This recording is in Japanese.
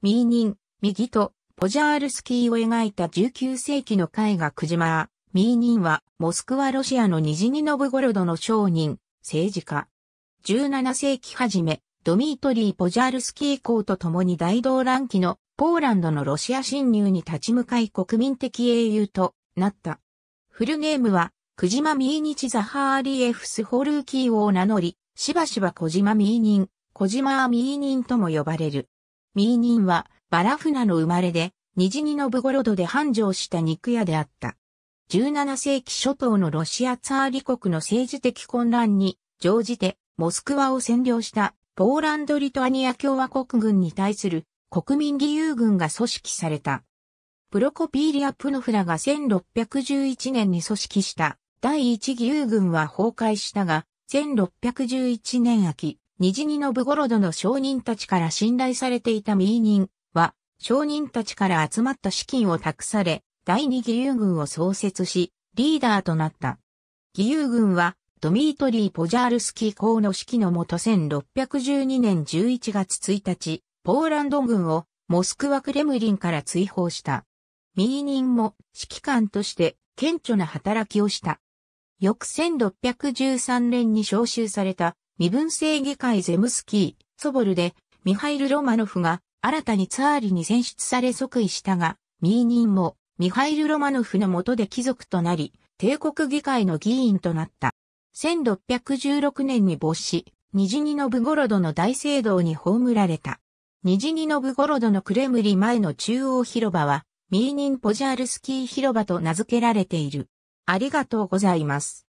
ミーニン、右とポジャールスキーを描いた19世紀の絵画クジマー。ミーニンはモスクワロシアのニジニノブゴロドの商人、政治家。17世紀初め、ドミートリー・ポジャールスキー公と共に大動乱期のポーランドのロシア侵入に立ち向かい国民的英雄となった。フルネームは、クジマ・ミーニチ・ザハーリエフス・ホルーキーを名乗り、しばしば小島ミーニン、小島ミーニンとも呼ばれる。ミーニンは、バラフナの生まれで、ニジニのブゴロドで繁盛した肉屋であった。17世紀初頭のロシアツァーリ国の政治的混乱に乗じてモスクワを占領したポーランド・リトアニア共和国軍に対する国民義勇軍が組織された。プロコピーリア・プノフラが1611年に組織した第一義勇軍は崩壊したが、1611年秋、ニジニノブゴロドの商人たちから信頼されていたミーニンは、商人たちから集まった資金を託され、第二義勇軍を創設し、リーダーとなった。義勇軍は、ドミートリー・ポジャールスキー公の指揮のもと1612年11月1日、ポーランド軍をモスクワクレムリンから追放した。ミーニンも指揮官として顕著な働きをした。翌1613年に召集された身分制議会ゼムスキー、ソボルで、ミハイル・ロマノフが新たにツァーリに選出され即位したが、ミーニンもミハイル・ロマノフの下で貴族となり、帝国議会の議員となった。1616年に没し、ニジニノブゴロドの大聖堂に葬られた。ニジニノブゴロドのクレムリ前の中央広場は、ミーニン・ポジャールスキー広場と名付けられている。ありがとうございます。